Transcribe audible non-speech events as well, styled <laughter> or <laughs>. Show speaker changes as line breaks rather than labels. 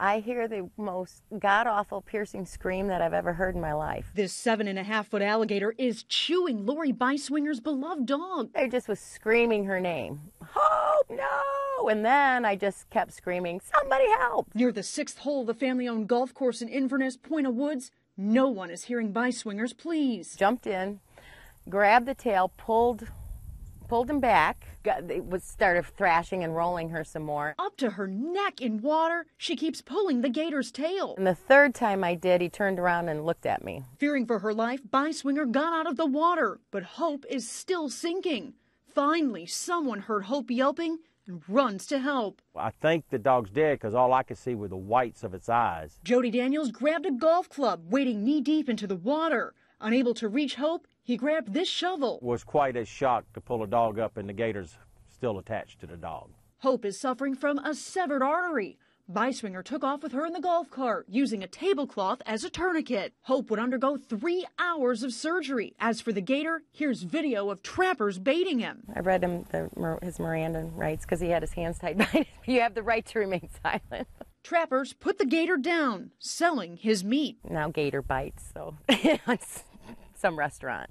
I hear the most god awful piercing scream that I've ever heard in my life.
This seven and a half foot alligator is chewing Lori Beiswenger's beloved dog.
I just was screaming her name. Hope, no! And then I just kept screaming, somebody help!
Near the sixth hole of the family owned golf course in Inverness, Point O Woods, no one is hearing Beiswenger's pleas.
Jumped in, grabbed the tail, pulled pulled him back. Got, it was started thrashing and rolling her some more.
Up to her neck in water, she keeps pulling the gator's tail.
And the third time I did, he turned around and looked at me.
Fearing for her life, Beiswenger got out of the water, but Hope is still sinking. Finally, someone heard Hope yelping and runs to help.
I think the dog's dead because all I could see were the whites of its eyes.
Jodie Daniels grabbed a golf club, wading knee deep into the water. Unable to reach Hope, he grabbed this shovel.
Was quite as shocked to pull a dog up and the gator's still attached to the dog.
Hope is suffering from a severed artery. Beiswenger took off with her in the golf cart, using a tablecloth as a tourniquet. Hope would undergo three hours of surgery. As for the gator, here's video of trappers baiting him.
I read him the, his Miranda rights because he had his hands tied behind his. <laughs> You have the right to remain <laughs> silent.
Trappers put the gator down, selling his meat.
Now gator bites, so <laughs> some restaurant.